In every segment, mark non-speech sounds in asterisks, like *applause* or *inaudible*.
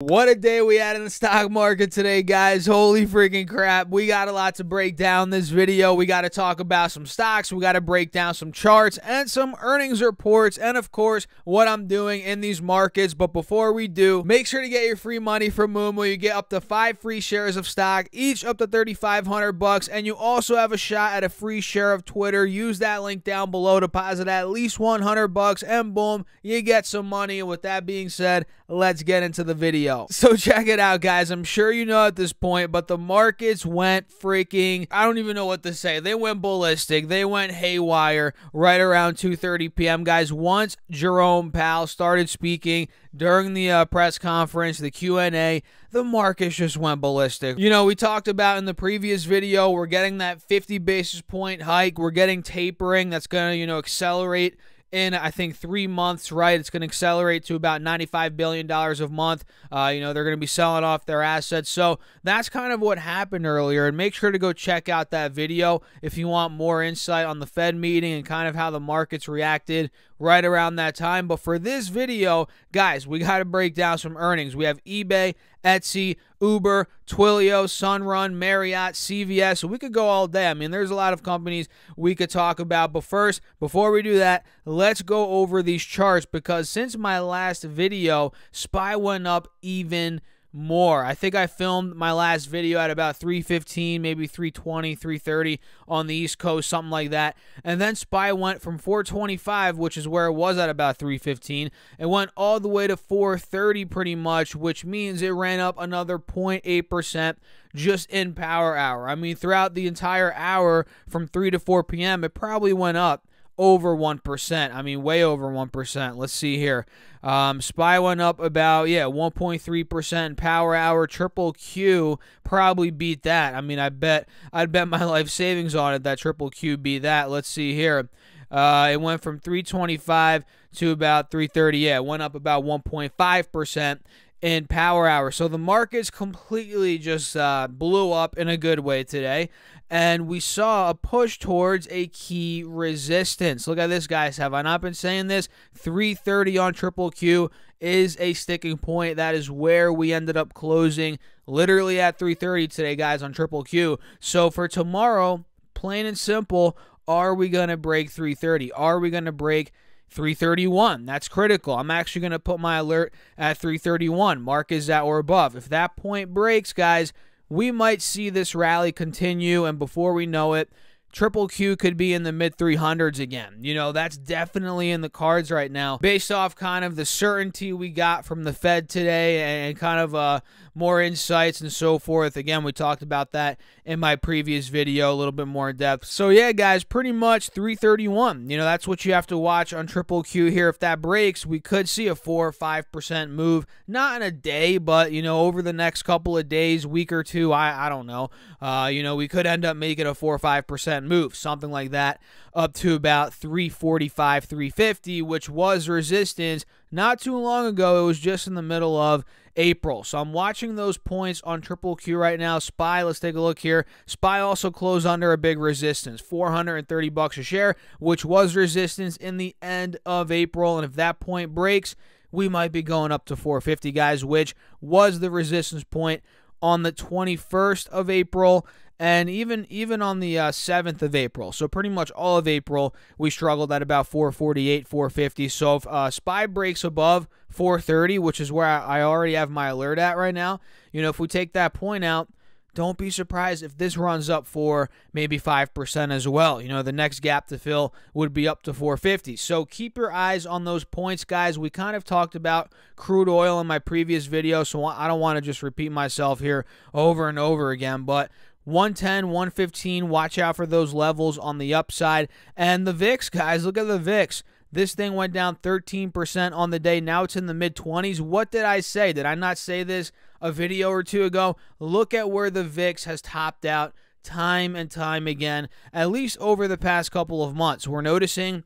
What a day we had in the stock market today, guys. Holy freaking crap. We got a lot to break down this video. We got to talk about some stocks. We got to break down some charts and some earnings reports. And of course, what I'm doing in these markets. But before we do, make sure to get your free money from Moomoo. You get up to five free shares of stock, each up to 3,500 bucks. And you also have a shot at a free share of Twitter. Use that link down below, deposit at least 100 bucks, and boom, you get some money. And with that being said, let's get into the video. So *laughs* check it out, guys. I'm sure you know at this point, but the markets went freaking, I don't even know what to say. They went ballistic. They went haywire right around 2.30 p.m., guys. Once Jerome Powell started speaking during the uh, press conference, the Q&A, the markets just went ballistic. You know, we talked about in the previous video, we're getting that 50 basis point hike. We're getting tapering that's going to, you know, accelerate in I think three months. Right, it's going to accelerate to about 95 billion dollars a month. Uh, you know, they're going to be selling off their assets. So that's kind of what happened earlier. And make sure to go check out that video if you want more insight on the Fed meeting and kind of how the markets reacted right around that time. But for this video, guys, we got to break down some earnings. We have eBay, Etsy, Uber, Twilio, Sunrun, Marriott, CVS. So we could go all day. I mean, there's a lot of companies we could talk about. But first, before we do that, let's go over these charts because since my last video, SPY went up even more. I think I filmed my last video at about 315, maybe 320, 330 on the East Coast, something like that. And then SPY went from 425, which is where it was at about 315, and went all the way to 430 pretty much, which means it ran up another 0.8% just in power hour. I mean, throughout the entire hour from 3 to 4 p.m., it probably went up over 1%. I mean, way over 1%. Let's see here. Um, SPY went up about, yeah, 1.3%. Power Hour, Triple Q probably beat that. I mean, I bet, I'd bet my *laughs* life savings on it that Triple Q beat that. Let's see here. Uh, it went from 325 to about 330. Yeah, it went up about 1.5% in power hour. So the markets completely just uh, blew up in a good way today and we saw a push towards a key resistance. Look at this, guys. Have I not been saying this? 330 on Triple Q is a sticking point. That is where we ended up closing literally at 330 today, guys, on Triple Q. So for tomorrow, plain and simple, are we going to break 330? Are we going to break 331. That's critical. I'm actually going to put my alert at 331. Mark is at or above. If that point breaks, guys, we might see this rally continue, and before we know it, Triple Q could be in the mid 300s again. You know, that's definitely in the cards right now based off kind of the certainty we got from the Fed today and kind of uh, more insights and so forth. Again, we talked about that in my previous video a little bit more in depth. So, yeah, guys, pretty much 331. You know, that's what you have to watch on Triple Q here. If that breaks, we could see a 4 or 5% move. Not in a day, but, you know, over the next couple of days, week or two, I, I don't know. Uh, you know, we could end up making a 4 or 5% move, something like that, up to about 345, 350, which was resistance not too long ago. It was just in the middle of April. So I'm watching those points on Triple Q right now. SPY, let's take a look here. SPY also closed under a big resistance, 430 bucks a share, which was resistance in the end of April. And if that point breaks, we might be going up to 450 guys, which was the resistance point on the 21st of April and even even on the uh, 7th of April. So pretty much all of April we struggled at about 448, 450. So if uh, SPY breaks above 430, which is where I already have my alert at right now, you know, if we take that point out, don't be surprised if this runs up for maybe 5% as well. You know, the next gap to fill would be up to 450. So keep your eyes on those points, guys. We kind of talked about crude oil in my previous video, so I don't want to just repeat myself here over and over again, but 110, 115. Watch out for those levels on the upside. And the VIX, guys, look at the VIX. This thing went down 13% on the day. Now it's in the mid 20s. What did I say? Did I not say this a video or two ago? Look at where the VIX has topped out time and time again, at least over the past couple of months. We're noticing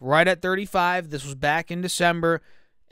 right at 35. This was back in December.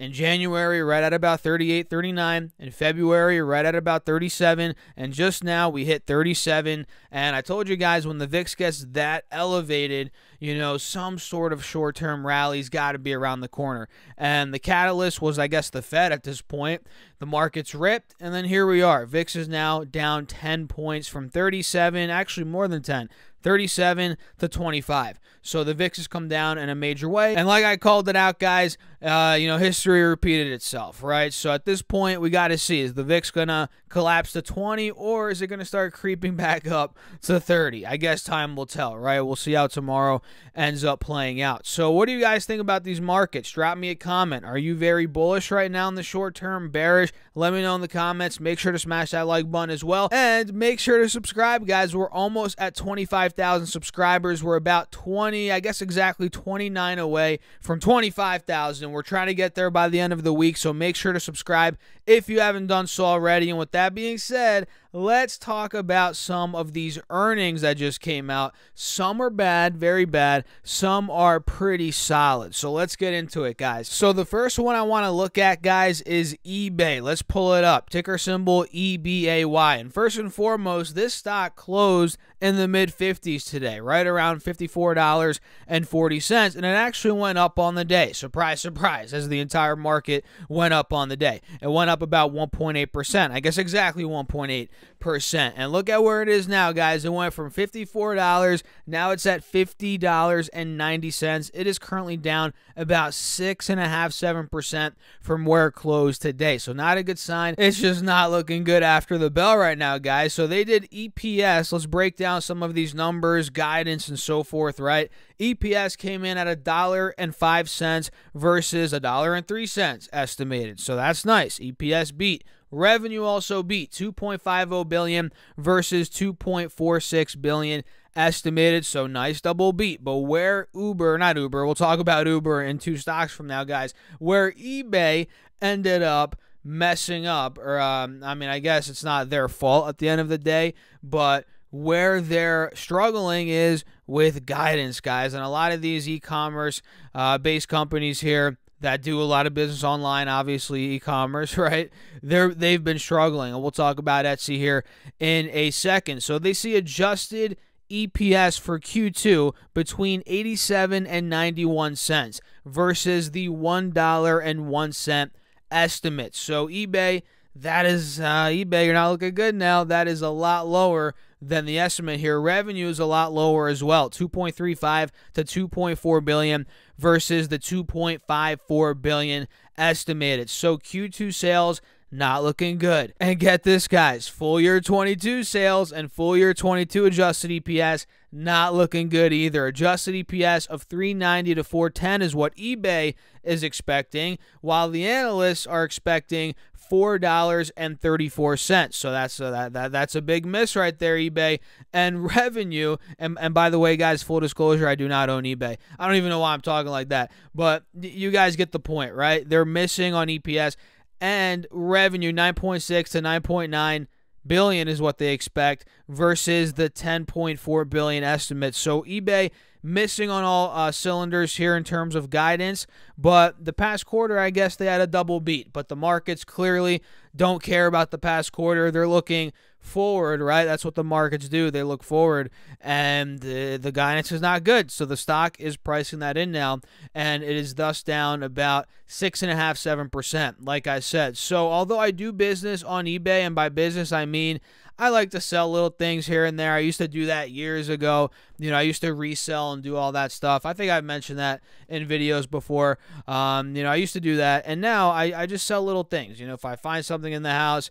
In January, right at about 38, 39. In February, right at about 37. And just now, we hit 37. And I told you guys, when the VIX gets that elevated, you know, some sort of short term rally's got to be around the corner. And the catalyst was, I guess, the Fed at this point. The market's ripped, and then here we are. VIX is now down 10 points from 37, actually more than 10, 37 to 25. So the VIX has come down in a major way. And like I called it out, guys, uh, you know, history repeated itself, right? So at this point, we got to see is the VIX going to collapse to 20 or is it going to start creeping *laughs* back up to 30? I guess time will tell, right? We'll see how tomorrow ends up playing out. So what do you guys think about these markets? Drop me a comment. Are you very bullish right now in the short term, bearish? Let me know in the comments. Make sure to smash that like button as well. And make sure to subscribe, guys. We're almost at 25,000 subscribers. We're about 20, I guess exactly 29 away from 25,000. We're trying to get there by the end of the week, so make sure to subscribe if you haven't done so already. And with that being said, let's talk about some of these earnings that just came out. Some are bad, very bad. Some are pretty solid. So let's get into it, guys. So the first one I want to look at, guys, is eBay. Let's pull it up. Ticker symbol EBAY. And first and foremost, this stock closed in the mid 50s today, right around $54.40. And it actually went up on the day. Surprise, surprise, as the entire market went up on the day. It went up about 1.8%. I guess exactly 1.8 percent. Percent and look at where it is now, guys. It went from $54, now it's at $50.90. It is currently down about six and a half, seven percent from where it closed today. So not a good sign. It's just not looking good after the bell right now, guys. So they did EPS. Let's break down some of these numbers, guidance, and so forth, right? EPS came in at a dollar and five cents versus a dollar and three cents estimated. So that's nice. EPS beat. Revenue also beat 2.50 billion versus 2.46 billion estimated. So nice double beat. But where Uber, not Uber, we'll talk about Uber in two stocks from now, guys. Where eBay ended up messing up, or um, I mean, I guess it's not their fault at the end of the day, but where they're struggling is with guidance, guys. And a lot of these e commerce uh, based companies here that do a lot of business online, obviously e-commerce, *laughs* right? They're they've been struggling, and we'll talk about Etsy here in a second. So they see adjusted EPS for Q2 between 87 and 91 cents versus the $1 and 1 cent estimate. So eBay, that is uh, eBay, you're not looking good now. That is a lot lower than the estimate here. Revenue is a lot lower as well, 2.35 to 2.4 billion versus the 2.54 billion estimated. So Q2 sales not looking good. *laughs* And get this guys, full year 22 sales and full year 22 adjusted EPS not looking good either. Adjusted EPS of 390 to 410 is what eBay is expecting, while the analysts are expecting four dollars and thirty four cents. So that's a, that, that that's a big miss right there, eBay. And *laughs* revenue. And and by the way, guys, full disclosure, I do not own eBay. I don't even know why I'm talking like that, but you guys get the point, right? They're missing on EPS and revenue 9.6 to 9.9 billion is what they expect versus the 10.4 billion estimate. So eBay missing on all uh, cylinders here in terms of guidance. But the past quarter, I guess they had a double beat. But the markets clearly don't care about the past quarter. They're looking forward, right? That's what the markets do. They look forward, and the, the guidance is not good. So the stock is pricing that in now, and it is thus down about six and a half, seven percent. Like I said, so although I do business on eBay, and by business I mean I like to sell little things here and there. I used to do that years ago. You know, I used to resell and do all that stuff. I think I've mentioned that in videos before. Um, you know, I used to do that. And now I, I just sell little things. You know, if I find something in the house,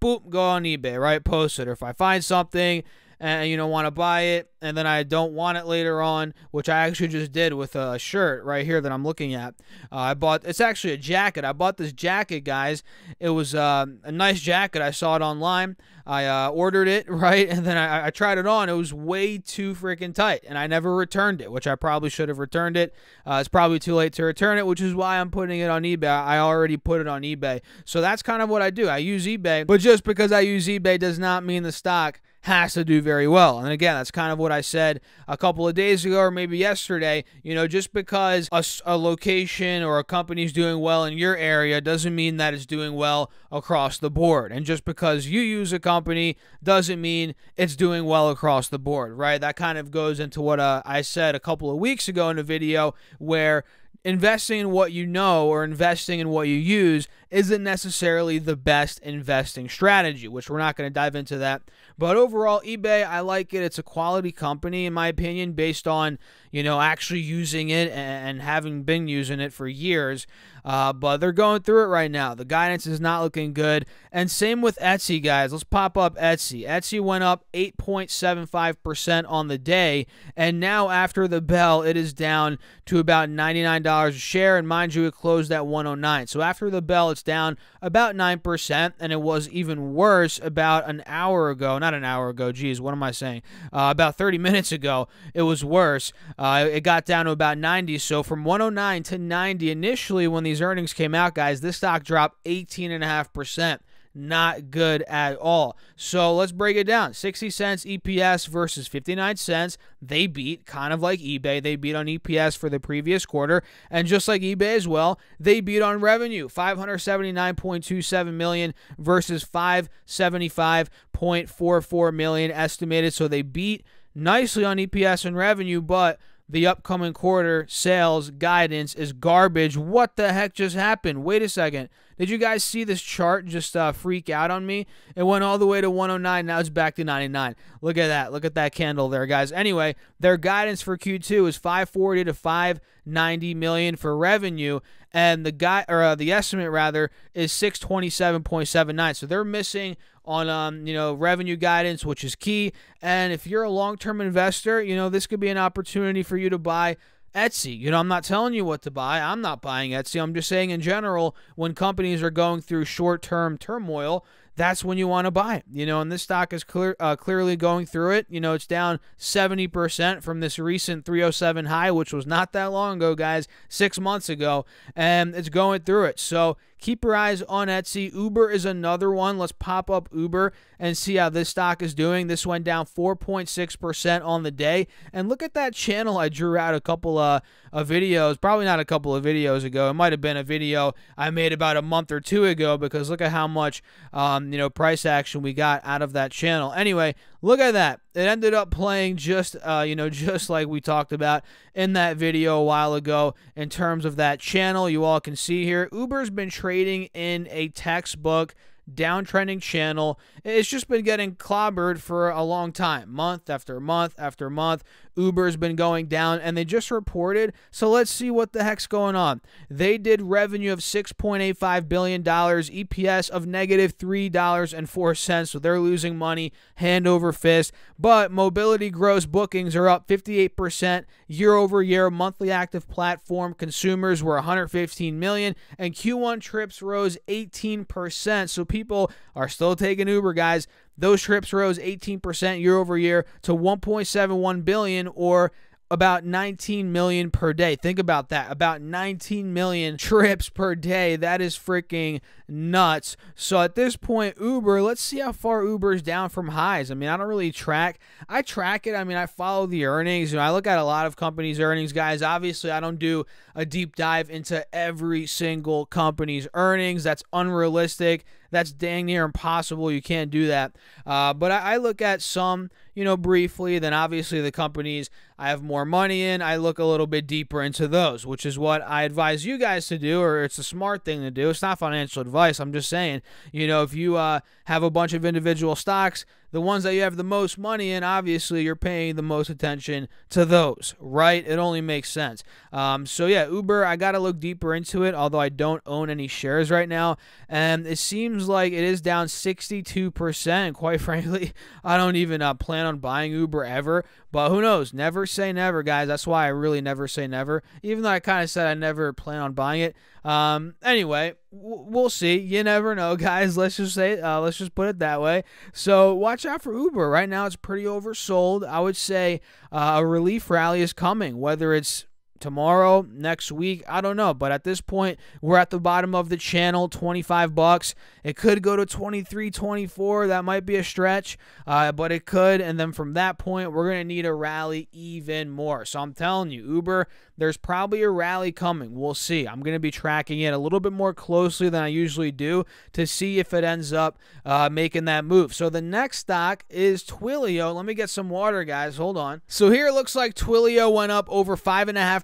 boop, go on eBay, right? Post it. Or if I find something and you know want to buy it and then I don't want it later on, which I actually just did with a shirt right here that I'm looking at. Uh, I bought it's actually a jacket. I bought this jacket, guys. It was uh, a nice jacket. I saw it online. I uh, ordered it *laughs* right, and then I, I, tried it on. It was way too freaking tight, and I never returned it, which I probably should have returned it. Uh, it's probably too late to return it, which is why I'm putting it on eBay. I already put it on eBay, so that's kind of what I do. I use eBay, but just because I use eBay does not mean the stock has to do very well. And again, that's kind of what I said a couple of days ago or maybe yesterday. You know, just because a, a location or a company is doing well in your area doesn't mean that it's doing well across the board. And just because you use a company doesn't mean it's doing well across the board, right? That kind of goes into what uh, I said a couple of weeks ago in a video where investing in what you know or investing in what you use isn't necessarily the best investing strategy, which we're not going to dive into that. But overall, eBay, I like it. It's a quality company, in my opinion, based on, you know, actually using it and having been using it for years. Uh, but they're going through it right now. The guidance is not looking good. And same with Etsy, guys. Let's pop up Etsy. Etsy went up 8.75% on the day. And now, after the bell, it is down to about $99 a share. And mind you, it closed at 109 So after the bell, it's down about 9%, and it was even worse about an hour ago. Not an hour ago, geez, what am I saying? Uh, about 30 *laughs* minutes ago, it was worse. Uh, it got down to about 90. So from 109 to 90 initially when these earnings came out, guys, this stock dropped 18.5% not good at all. So let's break it down 60 cents EPS versus 59 cents. They beat, kind of like eBay. They beat on EPS for the previous quarter. And just like eBay as well, they beat on revenue 579.27 million versus 575.44 million estimated. So they beat nicely on EPS and revenue, but the upcoming quarter sales guidance is garbage. What the heck just happened? Wait a second. Did you guys see this chart just uh, freak out on me? It went all the way to 109. Now it's back to 99. Look at that. Look at that candle there, guys. Anyway, their guidance for Q2 is 540 to 590 million for revenue, and the guy or uh, the estimate rather is 627.79. So they're missing on um, you know revenue guidance, which is key. And if you're a long-term investor, you know this could be an opportunity for you to buy Etsy. You know, I'm not telling you what to buy. I'm not buying Etsy. I'm just saying in general, when companies are going through short-term turmoil, that's when you want to buy. it. You know, and this stock is clear, uh, clearly going through it. You know, it's down 70% from this recent 307 high, which was not that long ago, guys, six months ago, and it's going through it. So Keep your eyes on Etsy. Uber is another one. Let's pop up Uber and see how this stock is doing. This went down 4.6% on the day. And look at that channel I drew out a couple of, of videos, probably not a couple of videos ago. It might have been a video I made about a month or two ago because look at how much um, you know price action we got out of that channel. Anyway, look at that. It ended up playing just, uh, you know, *laughs* just like we talked about in that video a while ago in terms of that channel. You all can see here, Uber's been trading in a textbook downtrending channel. It's just been getting clobbered for a long time, month after month after month. Uber's been going down, and they just reported. So let's see what the heck's going on. They did revenue of $6.85 billion, EPS of negative $3.04. So they're losing money hand over fist. But mobility gross bookings are up 58% year over year. Monthly active platform consumers were 115 million, and Q1 trips rose 18%. So people are still taking Uber, guys. Those trips rose 18% year over year to 1.71 billion or about 19 million per day. Think about that. About 19 million trips per day. That is freaking nuts. So at this point, Uber, let's see how far Uber is down from highs. I mean, I don't really track. I track it. I mean, I follow the earnings. You know, I look at a lot of companies' earnings, guys. Obviously, I don't do a deep dive into every single company's earnings. That's unrealistic. That's dang near impossible. You can't do that. Uh, but I, I look at some, you know, briefly. Then obviously the companies I have more money in, I look a little bit deeper into those, which is what I advise you guys to do, or it's a smart thing to do. It's not financial advice advice. I'm just saying, you know, if you uh, have a bunch of individual stocks, the ones that you have the most money in, obviously you're paying the most attention to those, right? It only makes sense. Um, so yeah, Uber, I got to look deeper into it, although I don't own any shares right now. And it seems like it is down 62%. Quite *laughs* frankly, I don't even uh, plan on buying Uber ever, but who knows? Never say never, guys. That's why I really never say never, even though I kind of said I never plan on buying it. Um, anyway, we'll see. You never know, *laughs* guys. Let's just say, uh, let's just put it that way. So watch out for Uber. Right now, it's pretty oversold. I would say uh, a relief rally is coming, whether it's tomorrow, next week, I don't know. But at this point, we're at the bottom of the channel, 25 bucks. It could go to 23, 24. That might be a stretch, uh, but it could. And then from that point, we're going to need a rally even more. So I'm telling you, Uber, there's probably a rally coming. We'll see. I'm going to be tracking it a little bit more closely than I usually do to see if it ends up uh, making that move. So the next stock is Twilio. Let me get some water, guys. Hold on. So here it looks like Twilio went up over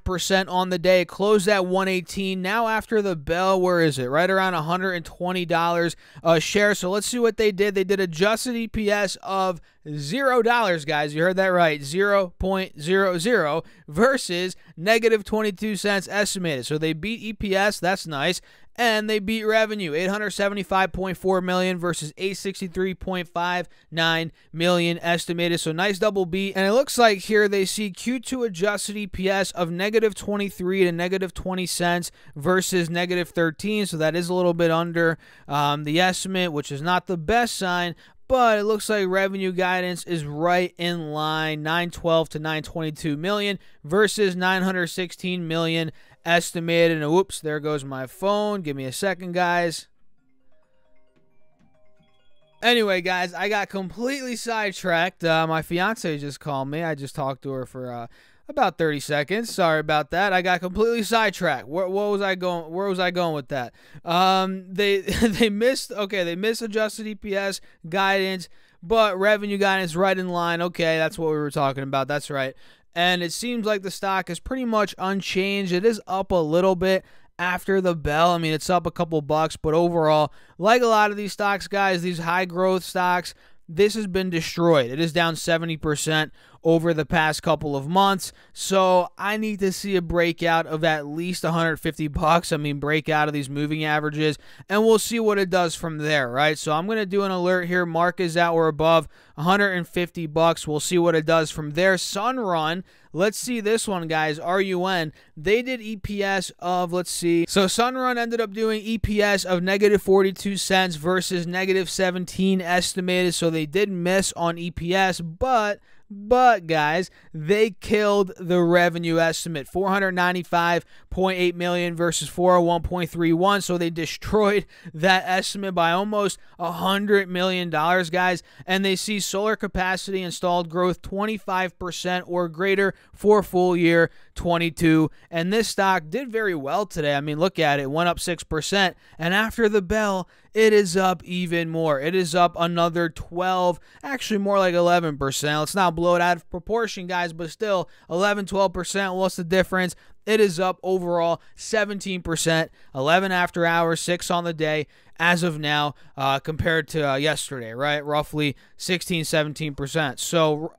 5.5% on the day. Closed at 118. Now after the bell, where is it? Right around $120 a share. So let's see what they did. They did adjusted EPS of zero dollars, guys. You heard that right. 0.00 versus negative 22 cents estimated. So they beat EPS. That's nice and they beat revenue 875.4 million versus 863.59 million estimated so nice double beat and it looks like here they see q2 adjusted eps of negative 23 to negative 20 cents versus negative 13 so that is a little bit under um, the estimate which is not the best sign but it looks like revenue guidance is right in line 912 to 922 million versus 916 million estimated. And whoops, there goes my phone. Give me a second, guys. Anyway, guys, I got completely sidetracked. Uh, my fiance just called me. I just talked to her for uh, about 30 seconds. Sorry about that. I got completely sidetracked. Where, what was I going? Where was I going with that? Um, they *laughs* they missed. Okay, they missed adjusted EPS guidance, but revenue guidance right in line. Okay, that's what we were talking about. That's right and it seems like the stock is pretty much unchanged. It is up a little bit after the bell. I mean, it's up a couple bucks, but overall, like a lot of these stocks, guys, these high growth stocks, this has been destroyed. It is down 70% over the past couple of months. So I need to see a breakout of at least 150 bucks. I mean, break out of these moving averages, and we'll see what it does from there, right? So I'm going to do an alert here. Mark is at or above 150 bucks. We'll see what it does from there. Sunrun. Let's see this one, guys. RUN. They did EPS of, let's see. So Sunrun ended up doing EPS of negative 42 cents versus negative 17 estimated. So they did miss on EPS, but but guys, they killed the revenue estimate 495.8 million versus 401.31. So they destroyed that estimate by almost a hundred million dollars, guys. And they see solar capacity installed growth 25% or greater for full year 22. And this stock did very well today. I mean, look at it, it went up 6%. And after the bell, it is up even more. It is up another 12, actually more like 11%. Let's not blow it out of proportion, guys, but still 11, 12%. What's the difference? It is up overall 17%, 11 after hours, 6 on the day as of now uh, compared to uh, yesterday, right? Roughly 16, 17%. So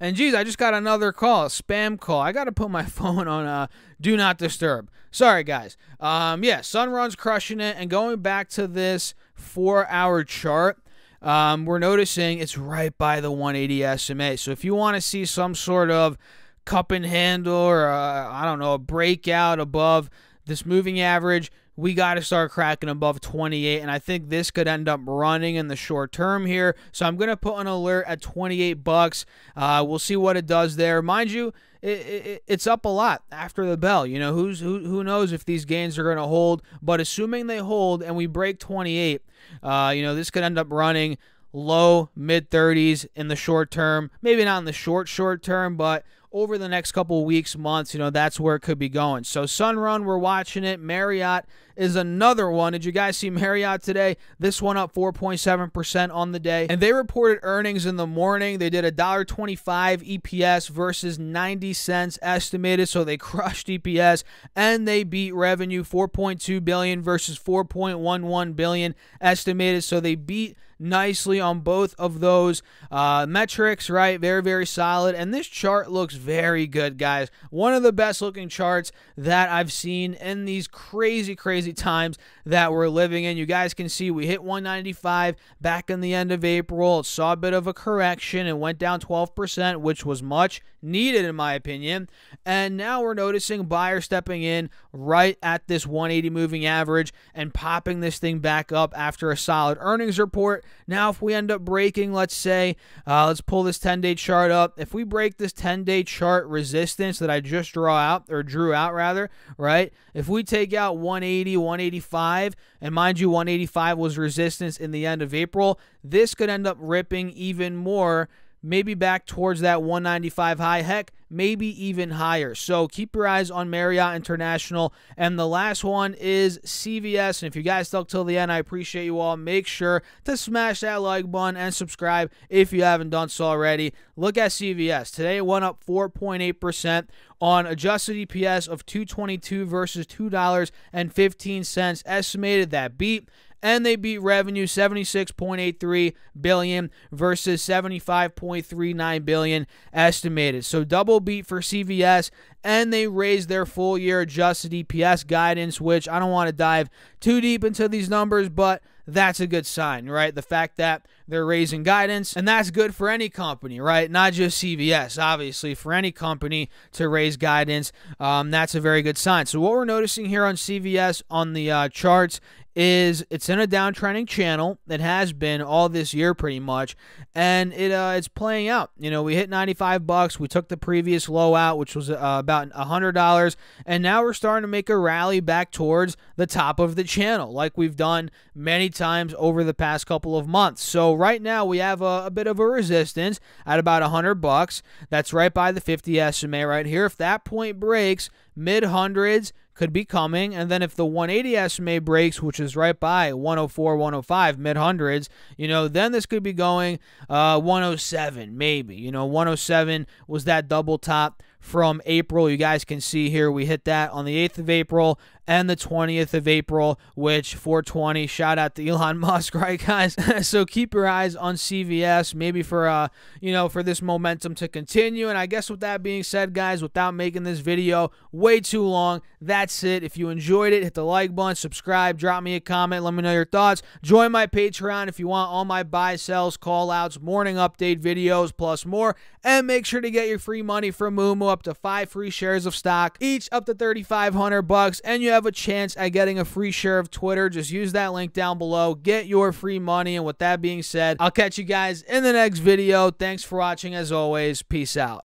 and geez, I just got another call, a spam call. I got to put my *laughs* phone on uh, do not disturb. Sorry, guys. Um, yeah, Sunrun's crushing it. And going back to this four hour chart, um, we're noticing it's right by the 180 SMA. So if you want to see some sort of cup and handle or, uh, I don't know, a breakout above this moving average, we got to start cracking above 28 and i think this could end up running in the short term here. So i'm going to put an alert at 28 bucks. Uh, we'll see what it does there. Mind you it, it, it's up a lot after the bell. You know who's who, who knows if these gains are going to hold? But assuming they hold and we break 28 uh, you know this could end up running low mid 30s in the short term. Maybe not in the short short term but over the next couple weeks, months, you know, that's where it could be going. So Sunrun, we're watching it. Marriott is another one. Did you guys see Marriott today? This one up 4.7% on the day. And they reported earnings in the morning. They did a $1.25 EPS versus 90 cents estimated. So they *laughs* crushed EPS and they beat revenue 4.2 billion versus 4.11 billion estimated. So they beat nicely on both of those uh, metrics, right? Very, very solid. And this chart looks very good, guys. One of the best looking charts that I've seen in these crazy, crazy times that we're living in. You guys can see we hit 195 back in the end of April. It saw a bit of a correction and went down 12%, which was much needed in my opinion. And now we're noticing buyers stepping in right at this 180 moving average and popping this thing back up after a solid earnings report. Now, if we end up breaking, let's say, uh, let's pull this 10 day chart up. If we break this 10 day chart resistance that I just draw out or drew out rather, right? If we take out 180, 185, and mind you, 185 was resistance in the end of April, this could end up ripping even more maybe back towards that 195 high. Heck, maybe even higher. So keep your eyes on Marriott International. And the last one is CVS. And if you guys stuck till the end, I appreciate you all. Make sure to smash that like button and subscribe if you haven't done so already. Look at CVS. Today it went up 4.8% on adjusted EPS of 222 versus $2.15 estimated that beat and they beat revenue 76.83 billion versus 75.39 billion estimated. So double beat for CVS and they raised their full year adjusted EPS guidance, which I don't want to dive too deep into these numbers, but that's a good sign, right? The fact that they're raising guidance, and that's good for any company, right? Not just CVS, obviously, for any company to raise guidance, um, that's a very good sign. So, what we're noticing here on CVS on the uh, charts is it's in a downtrending channel. It has been all this year pretty much, and it uh, it's playing out. You know, we hit 95 bucks. We took the previous low out, which was uh, about $100, and now we're starting to make a rally back towards the top of the channel, like we've done many times over the past couple of months. So right now we have a, a bit of a resistance at about 100 bucks. That's right by the 50 SMA right here. If that point breaks, mid hundreds could be coming. And then if the 180 SMA breaks, which is right by 104, 105, mid hundreds, you know, then this could be going uh, 107, maybe. You know, 107 was that double top from April. You guys can see here we hit that on the 8th of April and the 20th of April, which 420. Shout out to *laughs* Elon Musk, right, guys? *laughs* so keep your eyes on CVS, maybe for uh, you know, for this momentum to continue. And I guess with that being said, guys, without making this video way too long, that's it. If you enjoyed it, hit the like button, subscribe, drop me a comment, let me know your thoughts. Join my Patreon if you want all my buy, sells, call outs, morning update videos, plus more. And make sure to get your free money from Moomoo up to five free shares of stock, each up to 3,500 bucks, and you have a chance at getting a free share of Twitter. Just use that link down below. Get your free money. And with that being said, I'll catch you guys in the next video. Thanks for watching as always. Peace out.